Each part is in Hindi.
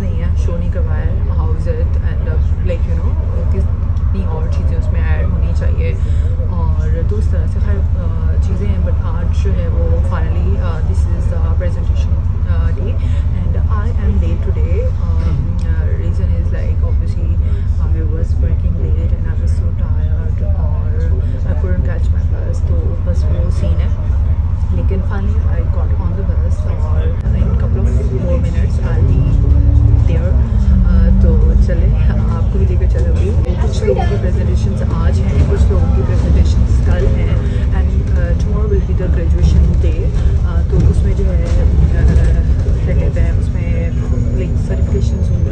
नहीं है शो नहीं करवाया है how is it and like you know किस, कितनी और चीज़ें उसमें ऐड होनी चाहिए। और तो उस तरह से हर uh, चीज़ें हैं बट आज जो है वो फाइनली दिस इज़ 신승 희.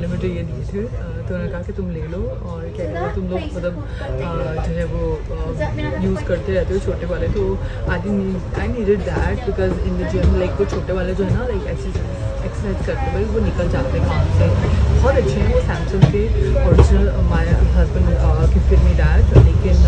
वाले में जो ये दिए थे तो उन्होंने कहा कि तुम ले लो और क्या कहते हैं, तुम लोग मतलब जो है वो यूज़ करते रहते हो छोटे वाले। तो I think I needed that because in the gym like वो छोटे वाले जो है ना लाइक एक्सरसाइज एक्सरसाइज करते हुए वो निकल जाते हैं काम से। बहुत अच्छे हैं वो सैमसंग के ओरिजिनल हमारे हस्बैंड की फिर मेरा लेकिन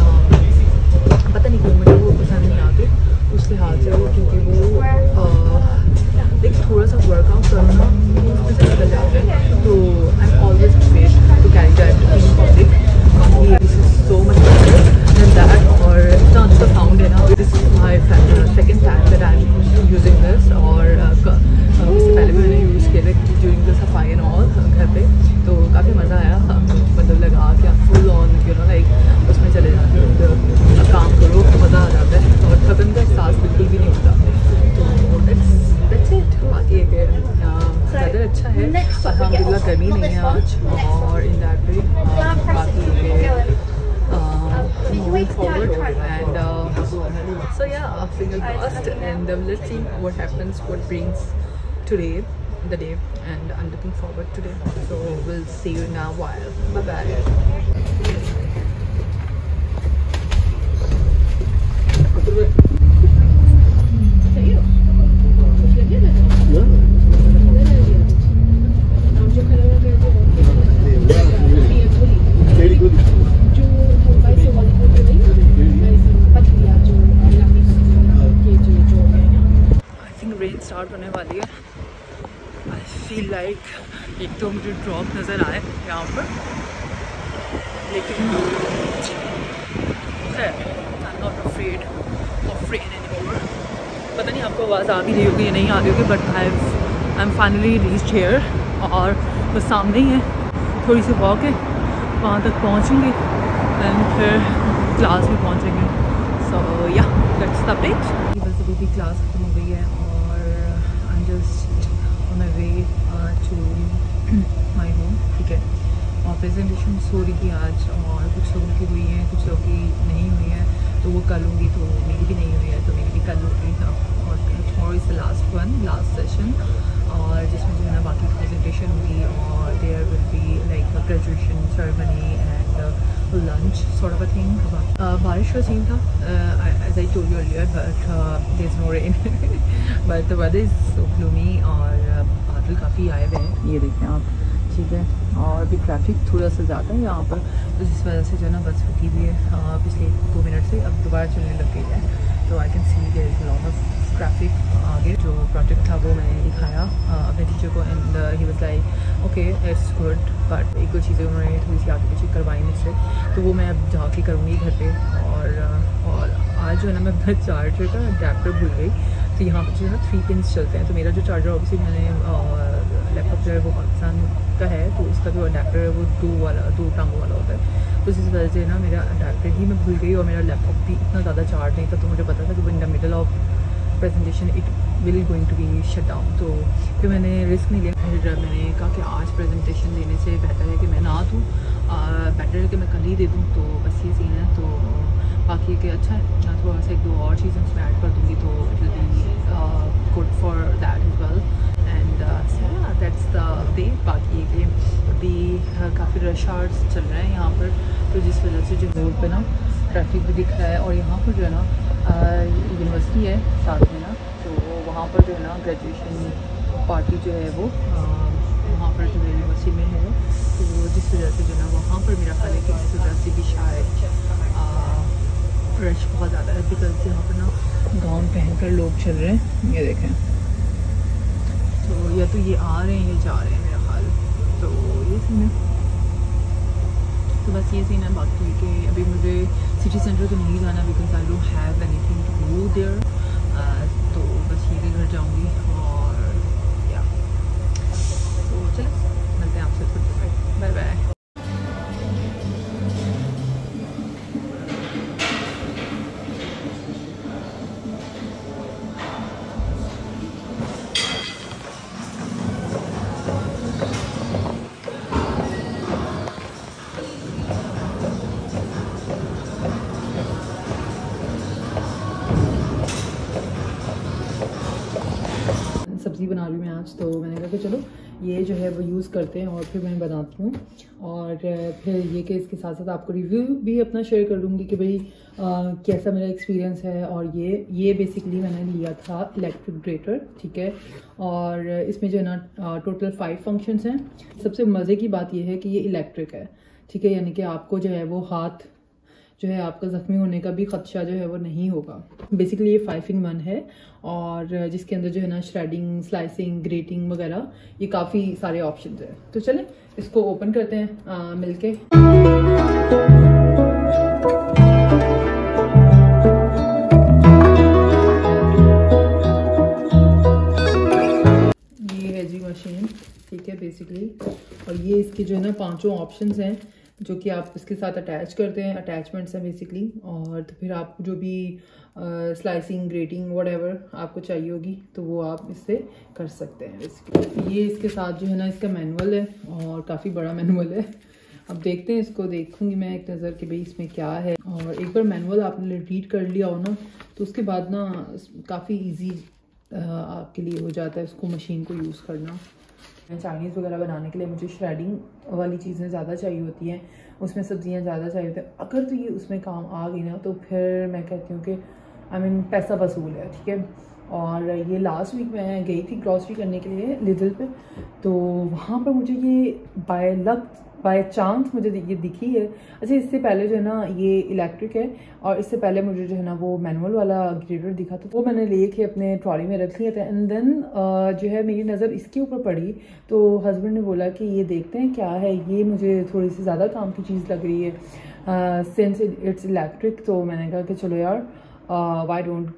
move forward. And uh, so yeah finger crossed and uh, let's see what happens what brings today the day and I'm looking forward today. So we'll see you in a while. Bye bye आवाज़ आ भी रही होगी या नहीं आ रही होगी but I I am finally reach here और वो सामने ही है। थोड़ी सी वॉक है, वहाँ तक पहुँचेंगे एंड फिर क्लास में पहुँचेंगे सो या लेट्स द ब्रेक बस अभी भी क्लास खत्म हो गई है और I just on way to my home ठीक है। और प्रेजेंटेशन सो रही थी आज और कुछ लोगों की हुई है, कुछ लोगों की नहीं हुई है। तो वो कर लूँगी तो मेरी भी नहीं हुई है तो मेरी भी कर लूँगी हाँ। और tomorrow is the last one last session और जिसमें जो है ना बाकी प्रेजेंटेशन होगी, और there will be like graduation ceremony and lunch sort of a thing बारिश का सीन था as I told you earlier but there is no rain but the weather is so gloomy और uh, बादल काफ़ी आए हुए हैं। ये देखें आप। ठीक है। और अभी ट्रैफ़िक थोड़ा सा ज़्यादा है यहाँ पर तो जिस वजह से जो है ना बस रुकी हुई है। uh, पिछले दो मिनट से अब दोबारा चलने लग गई है। तो I can see there is lot of traffic आगे। जो प्रोजेक्ट था वो मैंने दिखाया। अपने टीचर को and he was like okay it's good but एक दो चीज़ें उन्होंने थोड़ी सी आगे पीछे करवाई मुझसे। तो वो मैं अब जाके करूँगी घर पे। और और आज जो है ना मैं अपना चार्जर का अडेप्टर भूल गई। तो यहाँ पर जो है ना थ्री पिंस चलते हैं। तो मेरा जो चार्जर ऑब्वियसली मैंने जो है वो पाकिस्तान का है तो उसका जो अडेप्टर है वो दो वाला, दो टांगों वाला होता है। तो इस वजह से ना मेरा अडेप्टर ही मैं भूल गई और मेरा लैपटॉप भी इतना ज़्यादा चार्ज नहीं था तो मुझे पता था कि in the middle of presentation it will going to be shut down तो फिर मैंने रिस्क नहीं लिया। फिर मैंने कहा कि आज प्रेजेंटेशन देने से बेहतर है कि मैं ना दूँ बेटर है कि मैं कल ही दे दूँ तो बस ये सीन है। तो बाकी कि अच्छा थोड़ा सा एक दो और चीज़ें उसमें ऐड कर दूँगी तो it will be good for that is well and that's the way बाकी ये कि अभी काफ़ी रश आवर्स चल रहे हैं यहाँ पर। तो जिस वजह से जो रोड पे ना ट्रैफ़िक भी दिख रहा है और यहाँ पर जो है ना यूनिवर्सिटी है साथ में ना तो वहाँ पर जो है ना ग्रेजुएशन पार्टी जो है वो वहाँ पर जो है यूनिवर्सिटी में है। तो जिस वजह से जो है ना वहाँ पर मेरा ख्याल है कि इस वजह से भी शायद रश बहुत ज़्यादा है बिकॉज़ यहाँ पर ना गाउन पहन कर लोग चल रहे हैं। ये देखें। तो या तो ये आ रहे हैं या जा रहे हैं मेरा ख्याल। तो ये सीन तो बस ये सीन है बाकी कि अभी मुझे सिटी सेंटर तो नहीं जाना because I don't have anything to go there तो बस ये घर जाऊँगी। सब्ज़ी बना रही हूँ मैं आज तो मैंने कहा कि चलो, ये जो है वो यूज़ करते हैं और फिर मैं बनाती हूँ। और फिर ये कि इसके साथ साथ आपको रिव्यू भी अपना शेयर कर दूँगी कि भाई कैसा मेरा एक्सपीरियंस है। और ये ये बेसिकली मैंने लिया था इलेक्ट्रिक ग्रेटर ठीक है? और इसमें जो है ना टोटल फाइव फ़ंक्शंस हैं। सबसे मज़े की बात यह है कि ये इलेक्ट्रिक है, ठीक है? यानी कि आपको जो है वो हाथ जो है आपका ज़ख्मी होने का भी ख़दशा जो है वो नहीं होगा। बेसिकली ये फाइव इन वन है और जिसके अंदर जो है ना श्रेडिंग स्लाइसिंग ग्रेटिंग वगैरह, ये काफ़ी सारे ऑप्शन है। तो चलें, इसको ओपन करते हैं मिलके। है जी मशीन ठीक है बेसिकली और ये इसके जो है ना पाँचों ऑप्शंस हैं। जो कि आप इसके साथ अटैच करते हैं अटैचमेंट्स हैं बेसिकली और तो फिर आप जो भी स्लाइसिंग ग्रेटिंग वट आपको चाहिए होगी तो वो आप इससे कर सकते हैं बेसिकली ये इसके साथ जो है ना, इसका मैनुअल है और काफ़ी बड़ा मैनुअल है। अब देखते हैं इसको, देखूँगी मैं एक नज़र कि भाई इसमें क्या है। और एक बार मैनुअल आपने रीड कर लिया हो ना तो उसके बाद ना, काफ़ी ईजी आपके लिए हो जाता है उसको मशीन को यूज़ करना। चाइनीज़ वगैरह बनाने के लिए मुझे श्रेडिंग वाली चीज़ें ज़्यादा चाहिए होती हैं, उसमें सब्ज़ियाँ ज़्यादा चाहिए होती हैं। अगर तो ये उसमें काम आ गई ना तो फिर मैं कहती हूँ कि आई मीन पैसा वसूल है, ठीक है? और ये लास्ट वीक मैं गई थी ग्रॉसरी करने के लिए लिदल पे तो वहाँ पर मुझे ये बाय लक बाय चांस मुझे ये दिखी है। अच्छा इससे पहले जो है ना, ये इलेक्ट्रिक है और इससे पहले मुझे जो है ना, वो मैनुअल वाला ग्रेडर दिखा था तो वो मैंने ले के अपने ट्रॉली में रख लिया था। एंड देन जो है मेरी नज़र इसके ऊपर पड़ी तो हस्बैंड ने बोला कि ये देखते हैं क्या है। ये मुझे थोड़ी सी ज़्यादा काम की चीज़ लग रही है। सिंस इट्स इलेक्ट्रिक तो मैंने कहा कि चलो यार why don't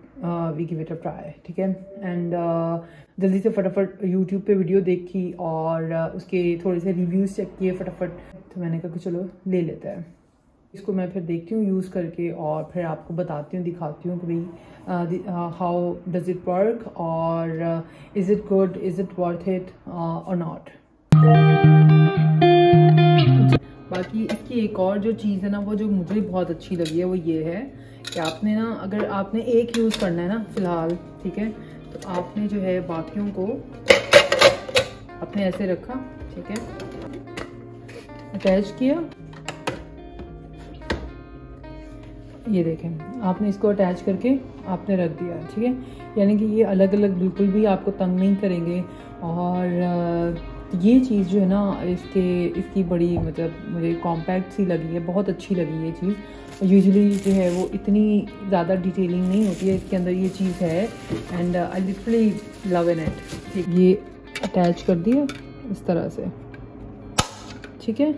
we give it a try ठीक है? एंड जल्दी से फटाफट यूट्यूब पे वीडियो देखी और उसके थोड़े से रिव्यूज़ चेक किए फटाफट। तो मैंने कहा कि चलो ले लेते हैं। इसको मैं फिर देखती हूँ यूज़ करके और फिर आपको बताती हूँ, दिखाती हूँ कि भाई हाउ डज इट वर्क और is it good is it worth it और नॉट बाकी इसकी एक और जो चीज़ है ना, वो जो मुझे बहुत अच्छी लगी है, वो ये है कि आपने ना, अगर आपने एक यूज़ करना है ना, फ़िलहाल, ठीक है तो आपने जो है बाकियों को आपने ऐसे रखा, ठीक है? अटैच किया। ये देखें, आपने इसको अटैच करके आपने रख दिया, ठीक है? यानी कि ये अलग अलग बिल्कुल भी आपको तंग नहीं करेंगे और ये चीज़ जो है ना, इसके, इसकी बड़ी मतलब मुझे कॉम्पैक्ट सी लगी है, बहुत अच्छी लगी ये चीज़। यूजुअली जो है वो इतनी ज़्यादा डिटेलिंग नहीं होती है, इसके अंदर ये चीज़ है। And I literally love in it ये अटैच कर दिया इस तरह से। ठीक है?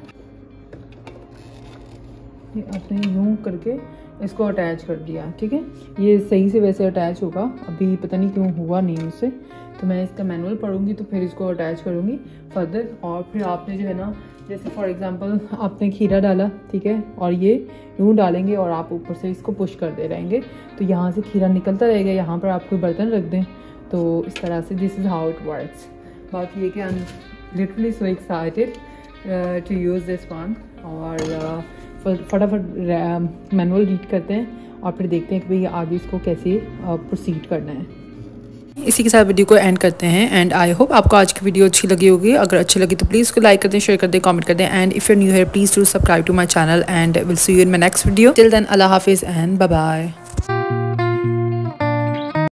ये आपने यूँ करके इसको अटैच कर दिया ठीक है? ये सही से वैसे अटैच होगा। अभी पता नहीं क्यों हुआ नहीं उससे तो मैं इसका मैनुअल पढ़ूँगी तो फिर इसको अटैच करूँगी फर्दर और फिर आपने जो है ना जैसे फॉर एग्जांपल आपने खीरा डाला ठीक है? और ये यूँ डालेंगे और आप ऊपर से इसको पुश कर दे रहेंगे। तो यहाँ से खीरा निकलता रहेगा यहाँ पर आप कोई बर्तन रख दें। तो इस तरह से this is how it works बाकी ये कि I am literally so excited to use this one और uh, फटाफट मैनुअल रीड करते हैं और फिर देखते हैं कि भाई आगे इसको कैसे प्रोसीड करना है। इसी के साथ वीडियो को एंड करते हैं एंड आई होप आपको आज की वीडियो अच्छी लगी होगी। अगर अच्छी लगी तो प्लीज़ को लाइक कर दें शेयर कर दें कमेंट कर दें एंड इफ़ यू न्यू है please to subscribe to my channel and will see you in my next video till then Allah हाफिज़ एंड बाय